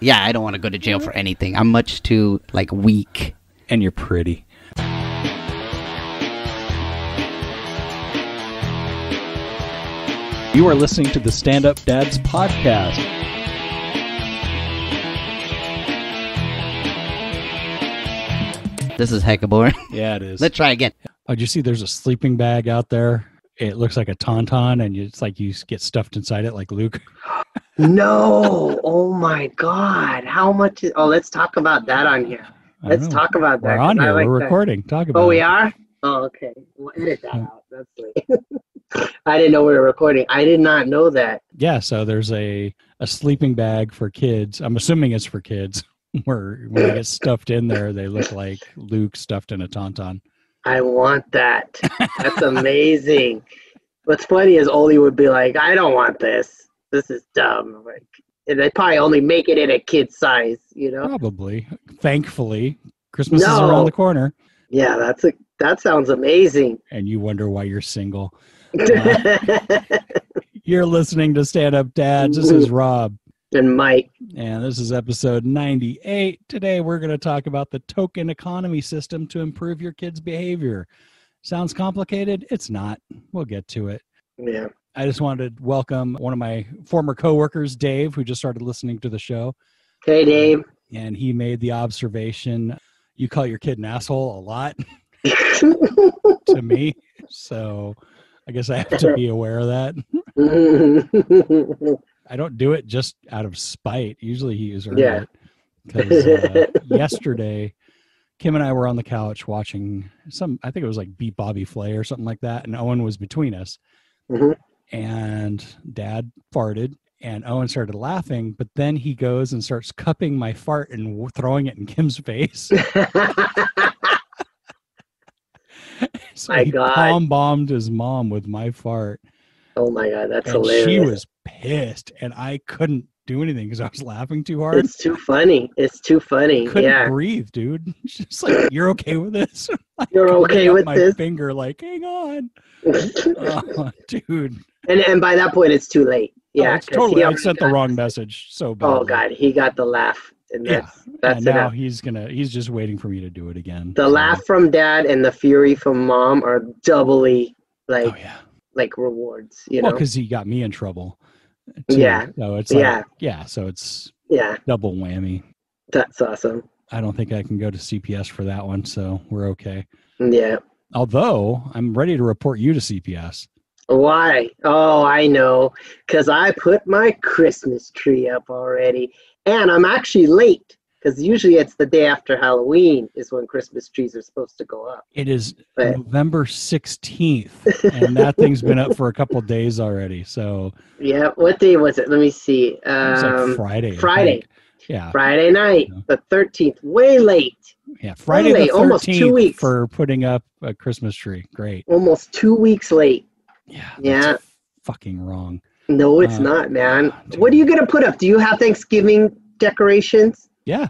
Yeah, I don't want to go to jail for anything. I'm much too like weak. And you're pretty. You are listening to the Stand Up Dads podcast. This is hecka boring. Yeah, it is. Let's try again. Oh, did you see there's a sleeping bag out there? It looks like a tauntaun, and it's like you get stuffed inside it, like Luke. No. Oh my God. How much is. Oh, let's talk about that on here. Let's talk about that. We're on here. like We're that. recording. Talk oh, about Oh, we are? Oh, okay. We'll edit that Yeah. out. That's sweet. I didn't know we were recording. I did not know that. Yeah, so there's a, a sleeping bag for kids. I'm assuming it's for kids, where when they get stuffed in there, they look like Luke stuffed in a tauntaun. I want that. That's amazing. What's funny is Oli would be like, I don't want this. This is dumb. Like, and they probably only make it in a kid's size, you know? Probably. Thankfully, Christmas is around the corner, Yeah, that's a that sounds amazing. and you wonder why you're single. You're listening to Stand Up Dads. This is Rob, and Mike, and this is episode 98. Today, we're going to talk about the token economy system to improve your kids' behavior. Sounds complicated? It's not. We'll get to it. yeah. I just wanted to welcome one of my former coworkers, Dave, who just started listening to the show, Hey, Dave. and he made the observation you call your kid an asshole a lot to me. So I guess I have to be aware of that. I don't do it just out of spite. Usually he has earned Yeah. Because uh, yesterday, Kim and I were on the couch watching some, I think it was like Beat Bobby Flay or something like that. And Owen was between us. Mhm. And dad farted. And Owen started laughing, but then he goes and starts cupping my fart and throwing it in Kim's face. so My he God. palm bombed his mom with my fart oh my god, that's and hilarious. she was pissed and i couldn't do anything because i was laughing too hard It's too funny. It's too funny. couldn't yeah. breathe dude just like you're okay with this Like, You're okay with my this? finger like hang on and oh, uh, dude and and by that point, it's too late. Yeah. oh, totally i sent the wrong message so bad Oh god, he got the laugh, and yeah that's that's and now enough. he's gonna he's just waiting for me to do it again The so- laugh from dad and the fury from mom are doubly oh, like oh yeah like rewards. You well know. because he got me in trouble too. Yeah. so it's like, Yeah. yeah so it's yeah, double whammy that's awesome. i don't think i can go to cps for that one so we're okay Yeah. Although I'm ready to report you to CPS. Why? Oh, I know. Because I put my Christmas tree up already. And I'm actually late. Because usually it's the day after Halloween is when Christmas trees are supposed to go up. It is But- November 16th, and that thing's been up for a couple days already. So Yeah. What day was it? Let me see. was like Um, Friday. Friday. Yeah, Friday night, Yeah. the 13th. Way late. yeah. Friday the late, almost two weeks. for putting up a Christmas tree. Great. Almost two weeks late. Yeah. Yeah. fucking wrong. No, it's Uh, not, man. dude. What are you going to put up? Do you have Thanksgiving decorations? Yeah.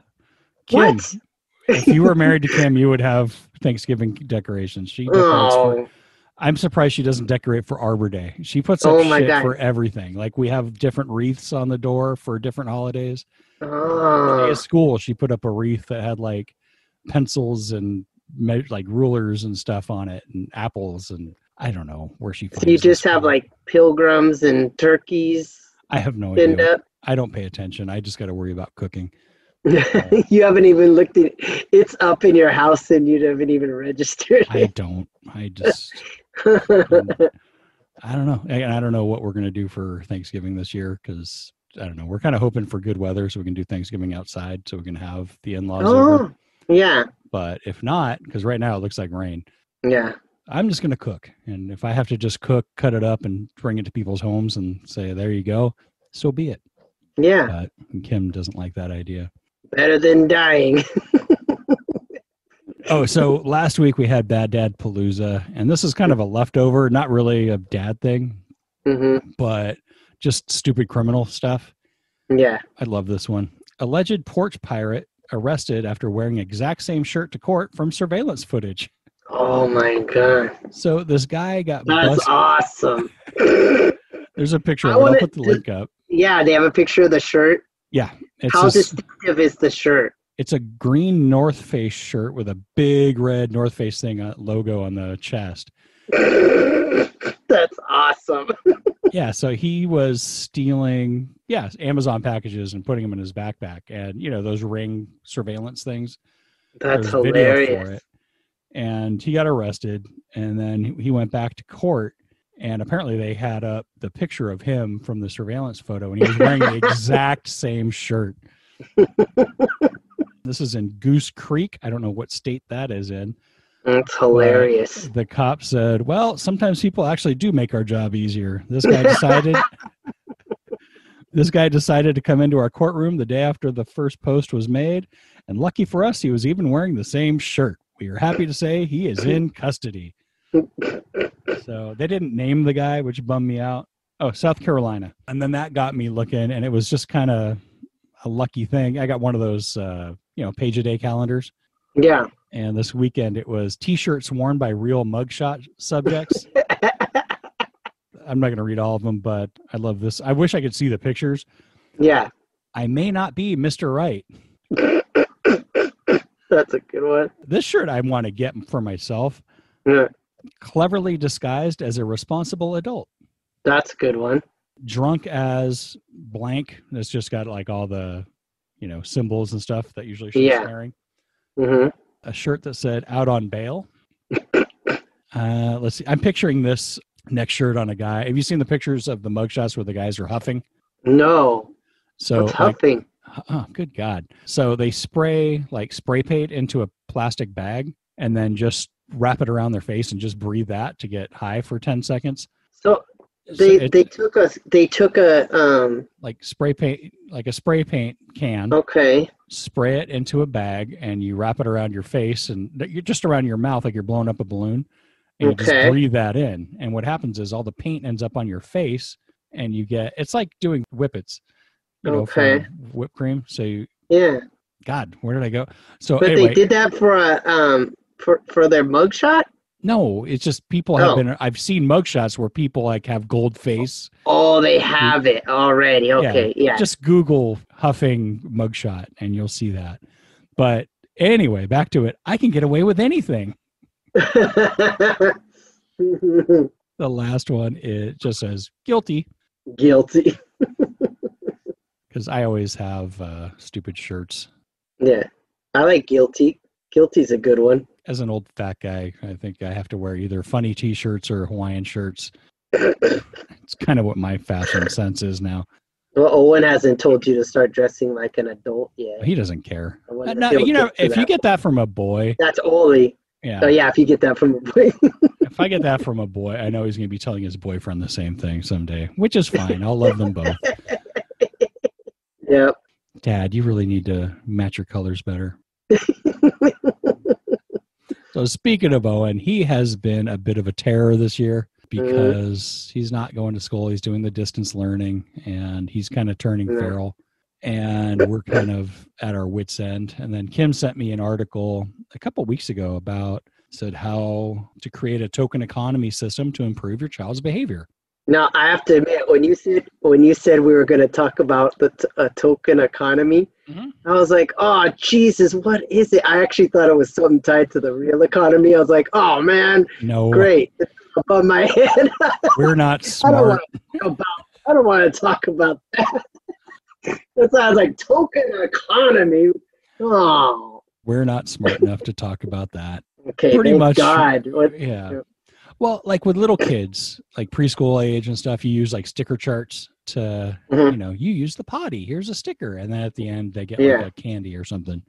Kim, What? if you were married to Kim, you would have Thanksgiving decorations. She decorates for Oh, I'm surprised she doesn't decorate for Arbor Day. She puts up Oh shit God. for everything. Like we have different wreaths on the door for different holidays. oh. Ah. At school, she put up a wreath that had like pencils and me- like rulers and stuff on it, and apples, and I don't know where she. So you just have from. like pilgrims and turkeys I have no idea. up. I don't pay attention. I just got to worry about cooking. you haven't even looked at it's up in your house and you haven't even registered I don't. I just. I don't know. And I don't know what we're going to do for Thanksgiving this year because I don't know. We're kind of hoping for good weather so we can do Thanksgiving outside so we can have the in laws over. oh, yeah, But if not, because right now it looks like rain, yeah. I'm just going to cook. And if I have to just cook, cut it up, and bring it to people's homes and say, there you go, so be it. Yeah, But Kim doesn't like that idea. Better than dying. Oh, so last week we had Bad Dad Palooza, and this is kind of a leftover, not really a dad thing, hmm but just stupid criminal stuff. Yeah. I love this one. Alleged porch pirate arrested after wearing exact same shirt to court from surveillance footage. Oh my god, So this guy got that's busted. awesome. There's a picture I of it. I'll put the link up. yeah, they have a picture of the shirt. Yeah, It's How this- distinctive is the shirt? it's a green North Face shirt with a big red North Face thing uh, logo on the chest. That's awesome. Yeah, so he was stealing, yeah, Amazon packages and putting them in his backpack, and you know those ring surveillance things. That's hilarious. And he got arrested, and then he- he went back to court, and apparently they had up the picture of him from the surveillance photo, and he was wearing the exact same shirt. this is in Goose Creek. I don't know what state that is in. That's hilarious. The cop said, "Well, sometimes people actually do make our job easier." This guy decided. this guy decided to come into our courtroom the day after the first post was made, and lucky for us, he was even wearing the same shirt. We are happy to say he is in custody. So they didn't name the guy, which bummed me out. Oh, South Carolina, and then that got me looking, and it was just kind of a lucky thing. I got one of those, uh, you know, page a day calendars Yeah. and this weekend it was t-shirts worn by real mugshot subjects i'm not going to read all of them but i love this i wish i could see the pictures Yeah. i may not be mr right That's a good one. this shirt i want to get for myself Yeah. Cleverly disguised as a responsible adult That's a good one. drunk as blank it's just got like all the you know symbols and stuff that usually she's Yeah. wearing hmm a shirt that said out on bail. Uh, let's see. I'm picturing this next shirt on a guy. Have you seen the pictures of the mugshots where the guys are huffing? No. So, What's like, huffing? oh, good God. So they spray like spray paint into a plastic bag and then just wrap it around their face and just breathe that to get high for 10 seconds. So So they it- they took us. They took a um. like spray paint, like a spray paint can, Okay. spray it into a bag and you wrap it around your face and you're just around your mouth like you're blowing up a balloon and you just breathe that in and what happens is all the paint ends up on your face and you get it's like doing whippets you know Okay. whipped cream so you Yeah. god where did i go so But anyway they did that for a um for for their mugshot. no it's just people have Oh. been i've seen mugshots where people like have gold face Oh, they have it already. Okay. Yeah. just google huffing mugshot and you'll see that but anyway back to it i can get away with anything the last one it just says guilty Guilty. because i always have uh, stupid shirts Yeah. I like guilty. Guilty's a good one. As an old fat guy i think i have to wear either funny t-shirts or hawaiian shirts it's kind of what my fashion sense is now Well, Owen hasn't told you to start dressing like an adult yet. he doesn't care Uh, if no, you know get if you that get that from a boy That's Oli. yeah Oh yeah, if you get that from a boy. if i get that from a boy i know he's going to be telling his boyfriend the same thing someday which is fine i'll love them both yep. dad you really need to match your colors better So speaking of Owen, he has been a bit of a terror this year uh-huh. because he's not going to school. He's doing the distance learning and he's kind of turning Yeah. feral. And we're kind of at our wits end. And then Kim sent me an article a couple weeks ago about said how to create a token economy system to improve your child's behavior. Now I have to admit, when you said when you said we were going to talk about the t- a token economy, Mhm. I was like, "Oh Jesus, what is it?" I actually thought it was something tied to the real economy. I was like, "Oh man, No, great!" It's above my head. we're not I don't smart. want to talk about. I don't want to talk about that. That's why I was like, "Token economy." Oh, We're not smart enough to talk about that. okay. Pretty much- God. What, Yeah. Well, like with little kids, like preschool age and stuff, you use like sticker charts to, Mhm. you know, you use the potty. Here's a sticker, and then at the end they get Yeah. like a candy or something.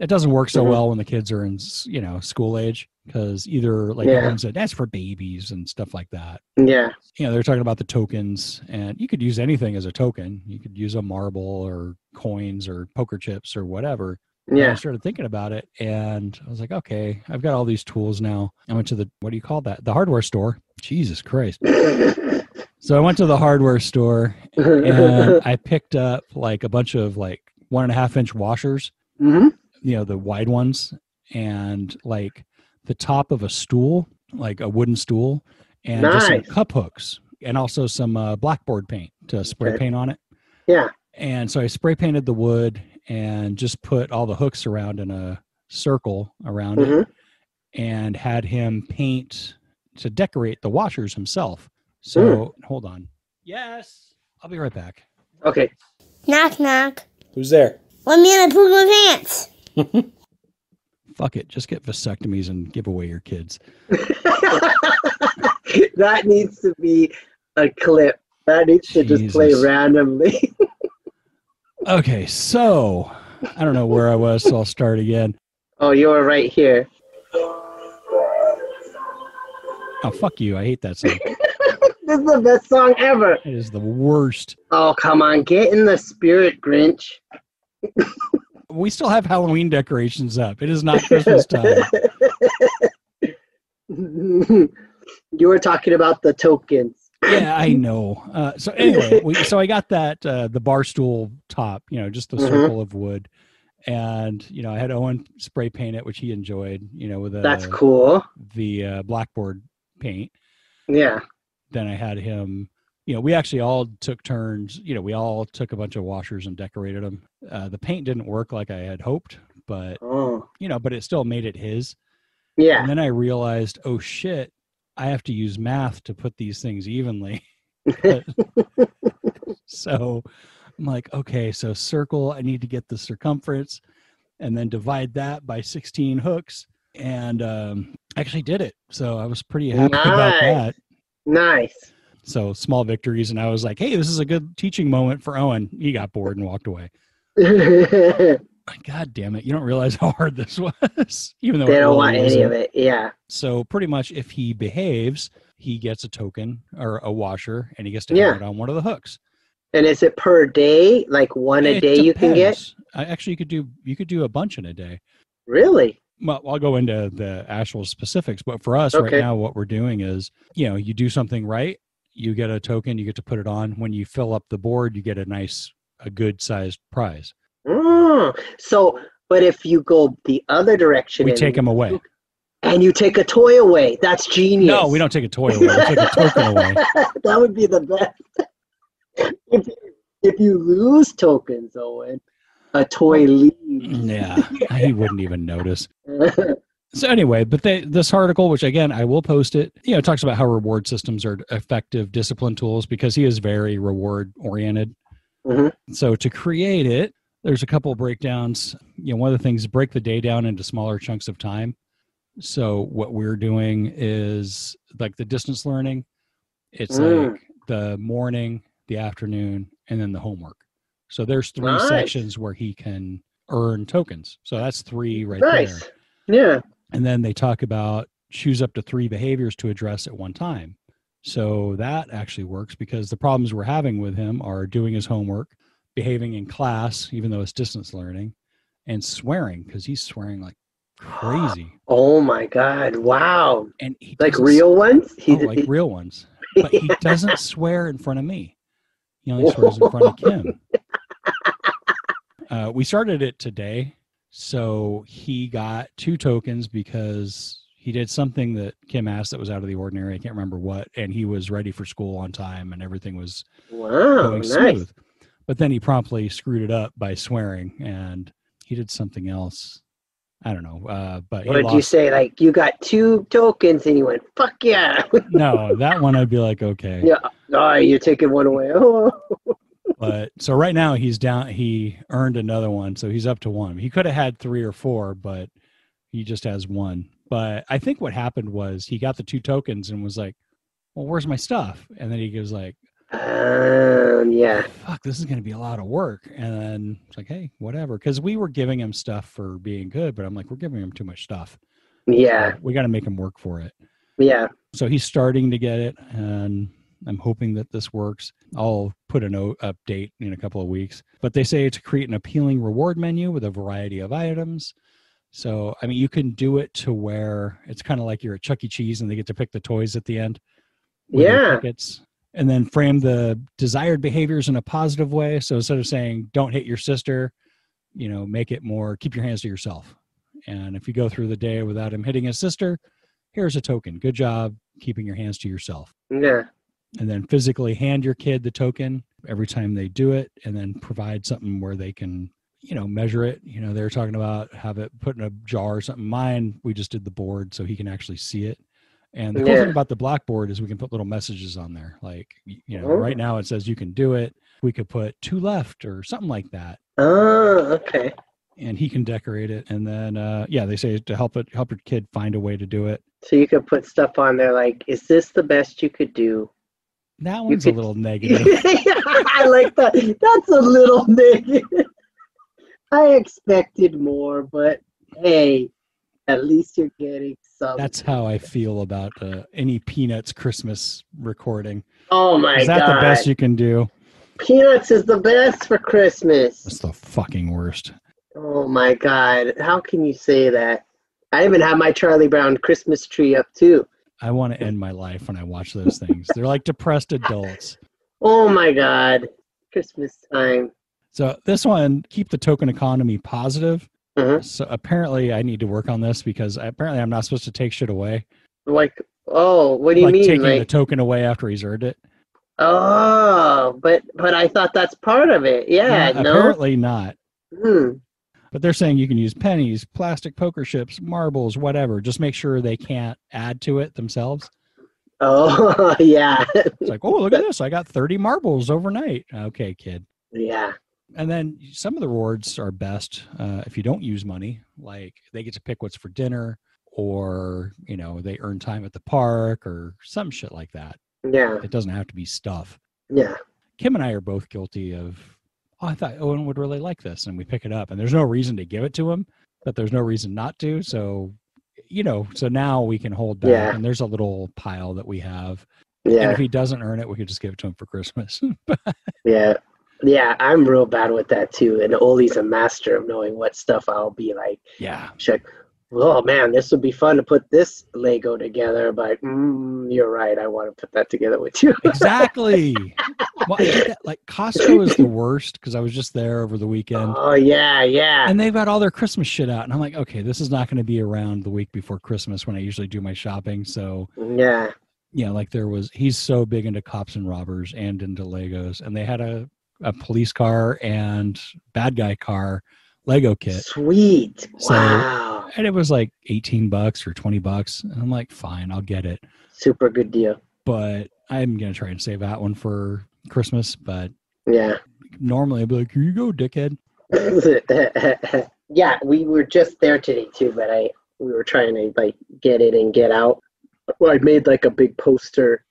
It doesn't work so Mhm. well when the kids are in, you know, school age because either like Yeah. everyone said that's for babies and stuff like that. yeah. You know, they're talking about the tokens, and you could use anything as a token. You could use a marble or coins or poker chips or whatever. And I started thinking about it and I was like, okay, I've got all these tools now. I went to the, what do you call that? The hardware store. Jesus Christ. So I went to the hardware store and I picked up like a bunch of like one and a half inch washers, hmm you know, the wide ones, and like the top of a stool, like a wooden stool, and just some cup hooks and also some uh, blackboard paint to spray Okay. paint on it. Yeah. And so I spray painted the wood and just put all the hooks around in a circle around it Mhm. and had him paint to decorate the washers himself. So hold on. Yes. I'll be right back. Okay. Knock knock. Who's there? Let me in I poop my pants. Fuck it. Just get vasectomies and give away your kids. that needs to be a clip. That needs to just play randomly. Okay. So I don't know where I was, so I'll start again. oh, you were right here. Oh, fuck you. I hate that song. This is the best song ever. It is the worst. Oh, come on. Get in the spirit, Grinch. We still have Halloween decorations up. It is not Christmas time. you were talking about the tokens. Yeah, I know. Uh, so anyway, we, so I got that uh, the bar stool top, you know, just the Mhm. circle of wood, and you know I had Owen spray paint it, which he enjoyed, you know, with the That's cool. the uh, blackboard paint. Yeah. Then I had him. You know, we actually all took turns. You know, we all took a bunch of washers and decorated them. Uh, the paint didn't work like I had hoped, but Oh. you know, but it still made it his. Yeah. And then I realized, oh shit, I have to use math to put these things evenly. so I'm like, okay, so circle, I need to get the circumference and then divide that by 16 hooks. And um, actually did it. So I was pretty happy about that. Nice. So small victories. And I was like, hey, this is a good teaching moment for Owen. He got bored and walked away. God damn it. You don't realize how hard this was, even though they don't want any of it. Yeah. So pretty much, if he behaves, he gets a token or a washer, and he gets to Yeah. have it on one of the hooks. And is it per day? Like one a It day you can get? I actually you could do you could do a bunch in a day. Really? Well, I'll go into the actual specifics, but for us Okay. right now, what we're doing is, you know, you do something right, you get a token, you get to put it on. When you fill up the board, you get a nice, a good sized prize. Mm. So, but if you go the other direction, We take them away. and you take a toy away, that's genius. No, we don't take a toy away. We take a token away. that would be the best. if, if you lose tokens, Owen, a toy leaves. Yeah, he wouldn't even notice. So anyway, but they, this article, which again I will post it, you know, talks about how reward systems are effective discipline tools because he is very reward oriented. Mhm. So to create it, there's a couple of breakdowns. You know, one of the things break the day down into smaller chunks of time. So what we're doing is like the distance learning. It's Mm. like the morning, the afternoon, and then the homework. So there's three Nice. sections where he can earn tokens. So that's three right there. nice. Yeah. And then they talk about choose up to three behaviors to address at one time. So that actually works because the problems we're having with him are doing his homework, behaving in class, even though it's distance learning, and swearing because he's swearing like crazy. Oh my God! Wow. And he Like real ones? oh, He, like real ones. But he doesn't swear in front of me. He only swears in front of Kim. Uh, we started it today. So he got two tokens because he did something that Kim asked that was out of the ordinary. I can't remember what. And he was ready for school on time and everything was wow. going Nice. smooth. But then he promptly screwed it up by swearing and he did something else. I don't know. Uh, but What did lost. you say? Like you got two tokens, and you went, "Fuck yeah!" no, that one I'd be like, okay. yeah. Oh, you're taking one away. Oh. But so right now he's down. He earned another one, so he's up to one. He could have had three or four, but he just has one. But I think what happened was he got the two tokens and was like, "Well, where's my stuff?" And then he goes like, Um. Yeah. "Fuck, this is going to be a lot of work." And then it's like, "Hey, whatever," because we were giving him stuff for being good, but I'm like, "We're giving him too much stuff. Yeah. we got to make him work for it." Yeah. so he's starting to get it and i'm hoping that this works i'll put a note update in a couple of weeks but they say to create an appealing reward menu with a variety of items so i mean you can do it to where it's kind of like you're at chuck e cheese and they get to pick the toys at the end Yeah. tickets and then frame the desired behaviors in a positive way so instead of saying don't hit your sister you know make it more keep your hands to yourself and if you go through the day without him hitting his sister here's a token. Good job keeping your hands to yourself. Yeah. and then physically hand your kid the token every time they do it and then provide something where they can you know measure it you know they're talking about have it put in a jar or something mine we just did the board so he can actually see it and the cool thing about the blackboard is we can put little messages on there like you know Oh. right now it says you can do it we could put two left or something like that Oh, okay. and he can decorate it and then uh yeah they say to help it help your kid find a way to do it So you could put stuff on there like, is this the best you could do? that one's a little negative I like that. That's a little negative. I expected more, but hey, at least you're getting some. That's how I feel about uh, any Peanuts Christmas recording. oh my god! Is that god. the best you can do? Peanuts is the best for Christmas. It's the fucking worst. Oh my god. How can you say that? I even have my Charlie Brown Christmas tree up too. I want to end my life when I watch those things. They're like depressed adults. Oh my god. Christmas time. So this one, keep the token economy positive. Mhm. So apparently, I need to work on this because apparently I'm not supposed to take shit away. Like, oh, what do you like mean? taking the token away after he's earned it. oh, but but I thought that's part of it. Yeah, no. apparently not. Hmm. But they're saying you can use pennies, plastic poker chips, marbles, whatever. Just make sure they can't add to it themselves. Oh, yeah. It's like, oh, look at this. I got 30 marbles overnight. Okay, kid. yeah. And then some of the rewards are best uh, if you don't use money. Like they get to pick what's for dinner, or you know they earn time at the park, or some shit like that. Yeah. It doesn't have to be stuff. Yeah. Kim and I are both guilty of. Oh, I thought Owen would really like this, and we pick it up, and there's no reason to give it to him, but there's no reason not to. So, you know, so now we can hold back, Yeah. and there's a little pile that we have. Yeah. And if he doesn't earn it, we could just give it to him for Christmas. Yeah. Yeah. I'm real bad with that too. And Oli's a master of knowing what stuff I'll be like. yeah, Check. Oh man, this would be fun to put this Lego together, but mm, you're right. I want to put that together with you. exactly. well, that. Like Costco is the worst because I was just there over the weekend, oh yeah, yeah. and they've got all their Christmas shit out, and I'm like, okay, this is not going to be around the week before Christmas when I usually do my shopping. So, Yeah. yeah, like there was, he's so big into cops and robbers and into Legos, and they had a a police car and bad guy car Lego kit, Sweet. So- wow. and it was like 18 bucks or 20 bucks, and I'm like, fine, I'll get it. Super good deal. But I'm gonna try and save that one for Christmas, but Yeah. normally I'd be like, here you go, dickhead. yeah, we were just there today too, but I we were trying to like get it and get out. Well, I made like a big poster.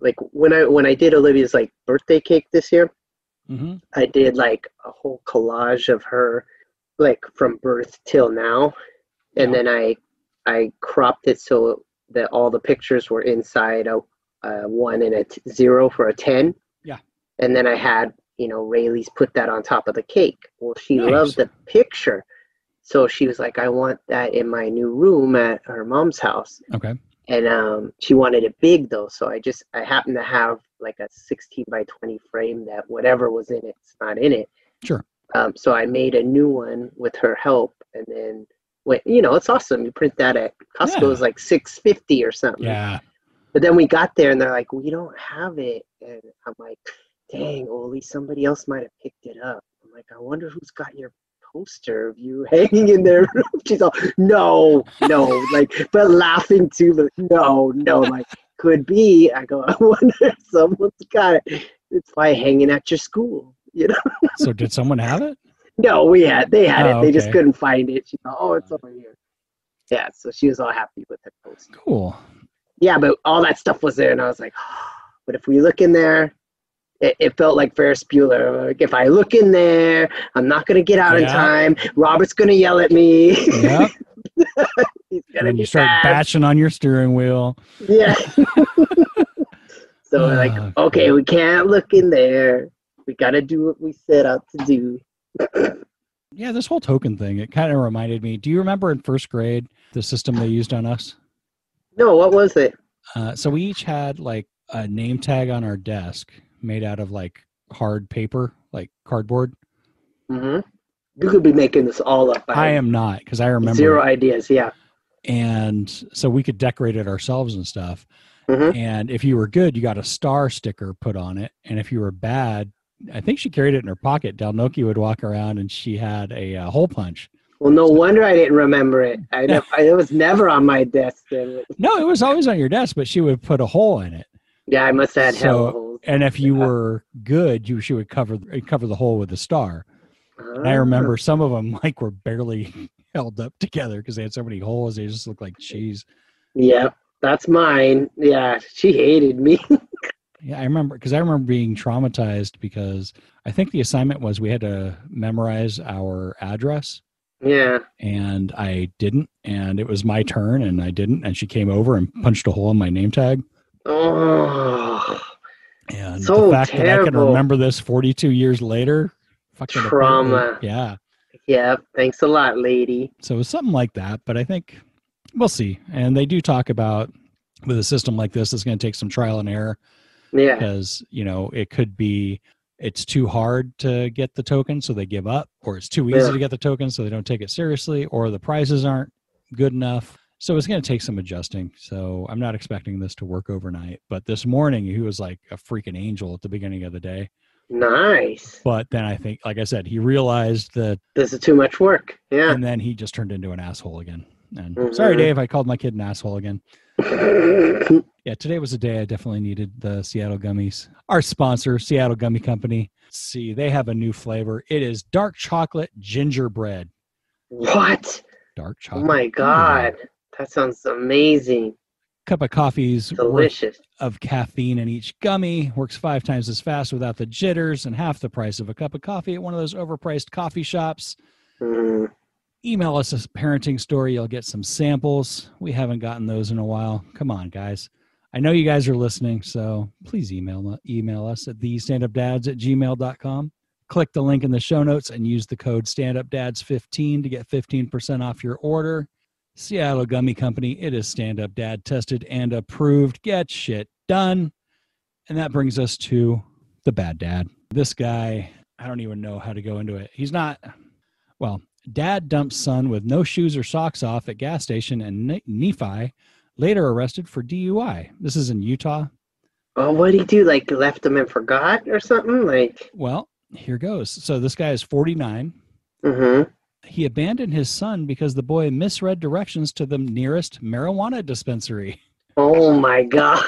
Like when I when I did Olivia's like birthday cake this year, hmm I did like a whole collage of her like from birth till now. And Yeah. then I I cropped it so that all the pictures were inside a, a one and a t- zero for a 10. Yeah. And then I had, you know, Raley's put that on top of the cake. Well, she Nice. loved the picture. So she was like, I want that in my new room at her mom's house. Okay. And um, she wanted it big though. So I just, I happened to have like a 16 by 20 frame that whatever was in it's not in it. Sure. Um, so I made a new one with her help, and then went. You know, it's awesome. You print that at Costco Yeah. is like six fifty or something. Yeah. But then we got there, and they're like, "We don't have it," and I'm like, "Dang, Oli, somebody else might have picked it up." I'm like, "I wonder who's got your poster of you hanging in their room." She's all, "No, no," like, but laughing too. But no, no, like, could be. I go, "I wonder if someone's got it." It's by hanging at your school, you know. So did someone have it? No, we had they had Oh, it. They just couldn't find it. She thought, oh, it's uh. over here. Yeah, so she was all happy with her post. Cool. Yeah, but all that stuff was there, and I was like, but if we look in there, it, it felt like Ferris Bueller. Like if I look in there, I'm not gonna get out in time. Robert's gonna yell at me. Yep. He's and gonna then you start mad. batching on your steering wheel. Yeah. so we're like, Ah, okay, we can't look in there. We gotta do what we set out to do. Yeah, this whole token thing, it kind of reminded me. Do you remember in first grade the system they used on us? No, what was it? Uh, so we each had like a name tag on our desk made out of like hard paper, like cardboard. hmm You could be making this all up. I am not because I remember. zero ideas. Yeah. and so we could decorate it ourselves and stuff. Mhm. And if you were good, you got a star sticker put on it. And if you were bad, I think she carried it in her pocket. Dalnoki would walk around and she had a uh, hole punch. Well, no wonder I didn't remember it. I, nev- I it was never on my desk then. No, it was always on your desk, but she would put a hole in it. Yeah, I must have had So- And if you Yeah. were good, you she would cover cover the hole with a star. And I Ah. remember some of them like were barely held up together because they had so many holes. They just looked like cheese. Yep, that's mine. Yeah, she hated me. Yeah, I remember because I remember being traumatized because I think the assignment was we had to memorize our address yeah. and I didn't, and it was my turn and I didn't, and she came over and punched a hole in my name tag. Oh, And So the fact that I can terrible. remember this 42 years later, fucking Trauma. Yeah, yeah. Thanks a lot, lady. so it was something like that. But I think we'll see. And they do talk about with a system like this, it's going to take some trial and error. Yeah. because you know it could be it's too hard to get the token so they give up or it's too easy Yeah. to get the token so they don't take it seriously or the prizes aren't good enough so it's going to take some adjusting so i'm not expecting this to work overnight but this morning he was like a freaking angel at the beginning of the day Nice. but then i think like i said he realized that This is too much work. Yeah. and then he just turned into an asshole again and sorry Mhm. dave i called my kid an asshole again Yeah, today was a day I definitely needed the Seattle gummies. Our sponsor, Seattle Gummy Company. Let's see, they have a new flavor. It is dark chocolate gingerbread. what? Dark chocolate. Oh my god, that sounds amazing. Cup of coffee's Delicious. of caffeine in each gummy. Works five times as fast without the jitters and half the price of a cup of coffee at one of those overpriced coffee shops. Mm. Email us a parenting story. You'll get some samples. We haven't gotten those in a while. Come on, guys. I know you guys are listening, so please email email us at thestandupdads at gmail.com. Click the link in the show notes and use the code standupdads15 to get 15% off your order. Seattle Gummy Company, it is stand up dad tested and approved. Get shit done. And that brings us to the bad dad. This guy, I don't even know how to go into it. He's not, well, dad dumps son with no shoes or socks off at gas station and Nephi later arrested for DUI. This is in Utah. Oh, what did he do? Like left him and forgot or something? Like, Well, here goes. So this guy is 49. hmm He abandoned his son because the boy misread directions to the nearest marijuana dispensary. oh my god.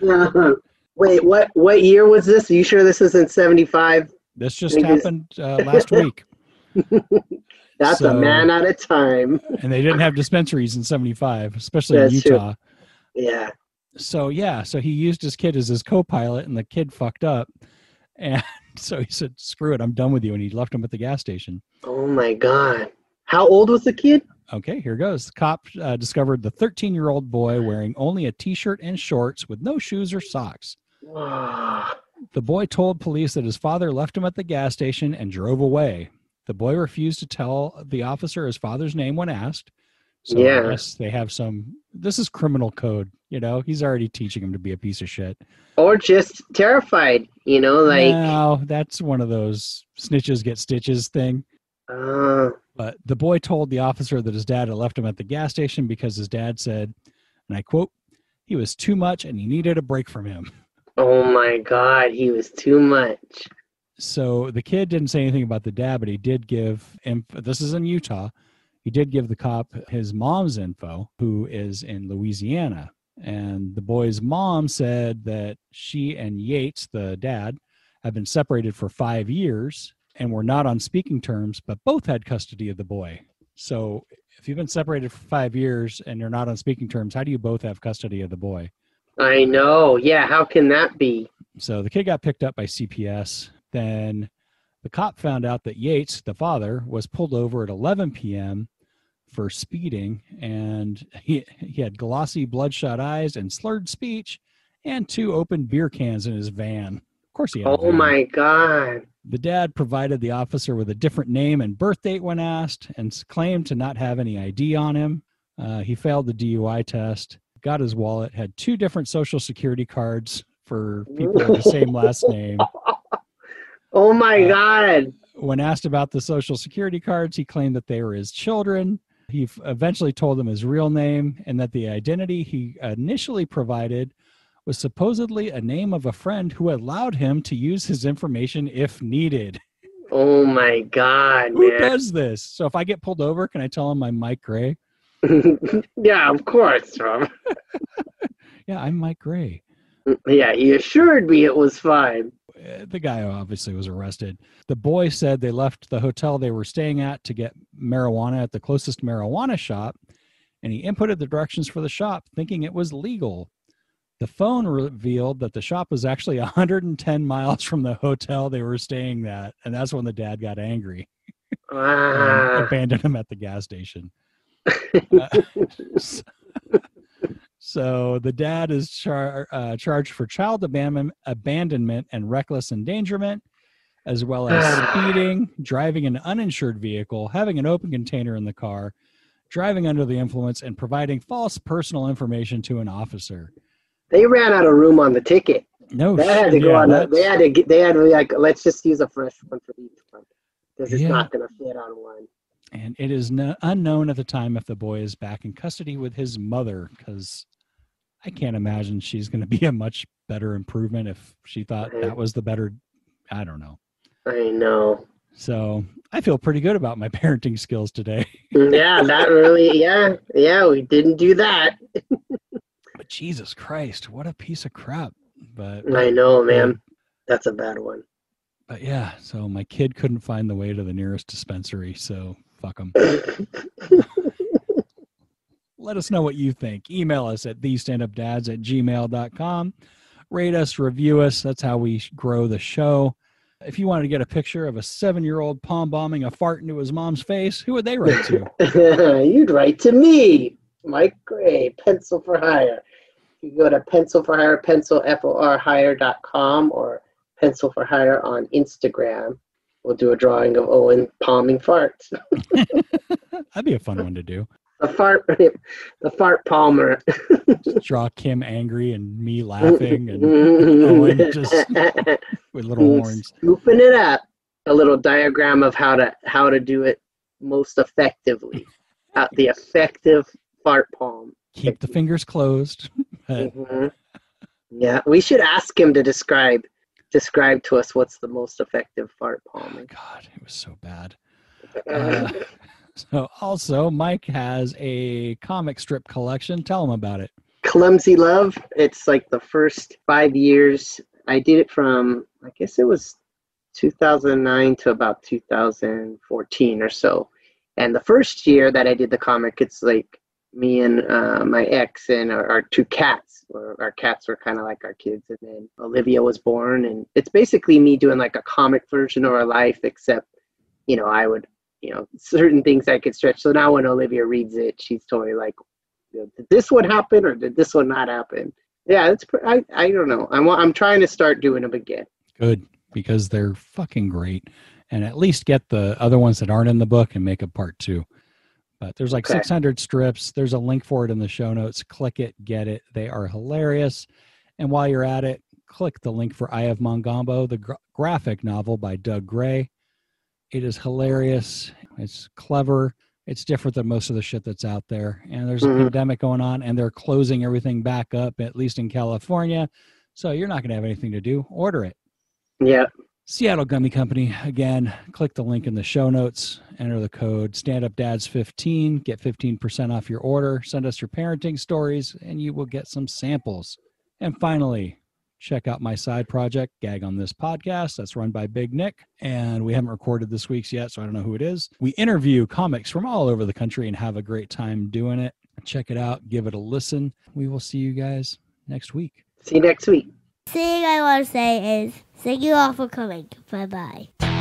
Wait, what? What year was this? Are you sure this isn't seventy five? This just happened uh, last week. That's So- a man at a time. and they didn't have dispensaries in 75 especially in That's true. utah Yeah. so yeah so he used his kid as his co-pilot and the kid fucked up and so he said screw it i'm done with you and he left him at the gas station Oh my god. How old was the kid? okay here goes the cop uh, discovered the 13 year old boy wearing only a t-shirt and shorts with no shoes or socks the boy told police that his father left him at the gas station and drove away the boy refused to tell the officer his father's name when asked so Yeah. guess they have some this is criminal code you know? He's already teaching him to be a piece of shit. Or just terrified, you know, like no that's one of those snitches get stitches thing. Uh, but the boy told the officer that his dad had left him at the gas station because his dad said and i quote he was too much and he needed a break from him. Oh my god, he was too much. so the kid didn't say anything about the dad but he did give this is in utah he did give the cop his mom's info who is in louisiana and the boy's mom said that she and yates the dad have been separated for five years and were not on speaking terms but both had custody of the boy so if you've been separated for five years and you're not on speaking terms how do you both have custody of the boy I know. Yeah, how can that be? So the kid got picked up by CPS. Then the cop found out that Yates, the father, was pulled over at 11 p.m. for speeding, and he he had glossy, bloodshot eyes and slurred speech, and two open beer cans in his van. Of course, he had. Oh my god. The dad provided the officer with a different name and birth date when asked, and claimed to not have any ID on him. Uh, he failed the DUI test. Got his wallet. Had two different social security cards for people with the same last name. Oh my Uh, god. When asked about the social security cards, he claimed that they were his children. He eventually told them his real name and that the identity he initially provided was supposedly a name of a friend who allowed him to use his information if needed. Oh my God, Who man. does this? So if I get pulled over, can I tell him I'm Mike Gray? yeah, of course, Rob. Yeah, I'm Mike Gray. Yeah, he assured me it was fine. The guy obviously was arrested. The boy said they left the hotel they were staying at to get marijuana at the closest marijuana shop, and he inputted the directions for the shop thinking it was legal. The phone revealed that the shop was actually 110 miles from the hotel they were staying at, and that's when the dad got angry Ah, abandoned him at the gas station. Uh, so, so the dad is char- uh, charged for child abandonment, abandonment and reckless endangerment, as well as speeding, driving an uninsured vehicle, having an open container in the car, driving under the influence, and providing false personal information to an officer. they ran out of room on the ticket. No, That had to go yeah, on. The, they had to. Get, they had to be like, let's just use a fresh one for each one because it's Yeah. not going to fit on one. and it is no, unknown at the time if the boy is back in custody with his mother because i can't imagine she's going to be a much better improvement if she thought that was the better i don't know I know. so i feel pretty good about my parenting skills today mm, Yeah, that really. Yeah, yeah. We didn't do that. but jesus christ what a piece of crap but I know, man. That's a bad one. but yeah so my kid couldn't find the way to the nearest dispensary so fuck them let us know what you think. Email us at thestandupdads at gmail.com. Rate us, review us. That's how we grow the show. If you wanted to get a picture of a seven year old palm bombing a fart into his mom's face, who would they write to? You'd write to me, Mike Gray, Pencil for Hire. You can go to pencil for hire, pencil f o r hire.com or pencil for hire on Instagram. We'll do a drawing of Owen palming farts. That'd be a fun one to do. The fart, the fart palmer. Just draw Kim angry and me laughing and Owen just with little horns. Scooping it up. A little diagram of how to how to do it most effectively. Uh, the effective fart palm. Keep the fingers closed. Mhm. Yeah, we should ask him to describe describe to us what's the most effective fart oh. God, it was so bad. Uh, so also, Mike has a comic strip collection. Tell him about it. Clumsy Love. It's like the first five years. I did it from I guess it was 2009 to about 2014 or so. And the first year that I did the comic, it's like me and uh, my ex and our, our two cats. Our cats were kind of like our kids, and then Olivia was born, and it's basically me doing like a comic version of our life, except you know I would you know certain things I could stretch. So now when Olivia reads it, she's totally like, did this one happen or did this one not happen? Yeah, it's I I don't know. I'm I'm trying to start doing them again. Good, because they're fucking great. And at least get the other ones that aren't in the book and make a part two. But there's like Okay. 600 strips. There's a link for it in the show notes. Click it, get it. They are hilarious. And while you're at it, click the link for Eye of Mongombo, the gra- graphic novel by Doug Gray. It is hilarious. It's clever. It's different than most of the shit that's out there. And there's a Mhm. pandemic going on, and they're closing everything back up, at least in California. So you're not going to have anything to do. Order it. Yeah. Seattle Gummy Company. Again, click the link in the show notes, enter the code StandUpDads15, get 15% off your order, send us your parenting stories, and you will get some samples. And finally, check out my side project, Gag on This Podcast. That's run by Big Nick, and we haven't recorded this week's yet, so I don't know who it is. We interview comics from all over the country and have a great time doing it. Check it out, give it a listen. We will see you guys next week. See you next week. Thing I want to say is thank you all for coming. Bye bye.